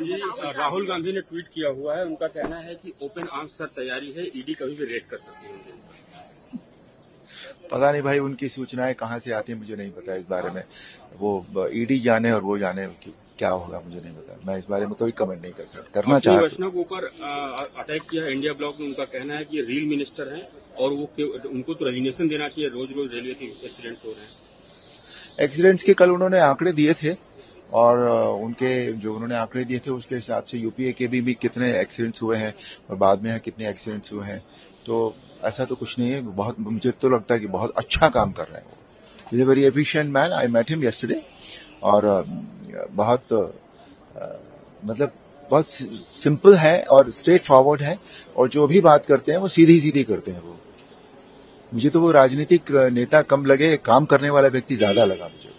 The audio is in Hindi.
जी राहुल गांधी ने ट्वीट किया हुआ है उनका कहना है कि ओपन आर्म्स सर तैयारी है ईडी कभी भी रेड कर सकती है। पता नहीं भाई उनकी सूचनाएँ कहाँ से आती है मुझे नहीं पता इस बारे में। वो ईडी जाने और वो जाने कि क्या होगा मुझे नहीं पता। मैं इस बारे में कोई कमेंट नहीं कर सकता करना चाहता वैष्णव के ऊपर अटैक किया है इंडिया ब्लॉक में उनका कहना है कि ये रियल मिनिस्टर हैं और वो उनको तो रेजिग्नेशन देना चाहिए रोज रोज रेलवे के एक्सीडेंट्स हो रहे हैं। एक्सीडेंट्स के कल उन्होंने आंकड़े दिए थे और उनके जो उन्होंने आंकड़े दिए थे उसके हिसाब से यूपीए के भी, भी कितने एक्सीडेंट्स हुए हैं और बाद में कितने एक्सीडेंट्स हुए हैं। तो ऐसा तो कुछ नहीं है बहुत मुझे तो लगता है कि बहुत अच्छा काम कर रहे हैं वो। Is a very efficient man I met him yesterday और बहुत मतलब बहुत सिंपल है और स्ट्रेट फॉरवर्ड है और जो भी बात करते हैं वो सीधी सीधी करते हैं वो। मुझे तो वो राजनीतिक नेता कम लगे काम करने वाला व्यक्ति ज़्यादा लगा मुझे।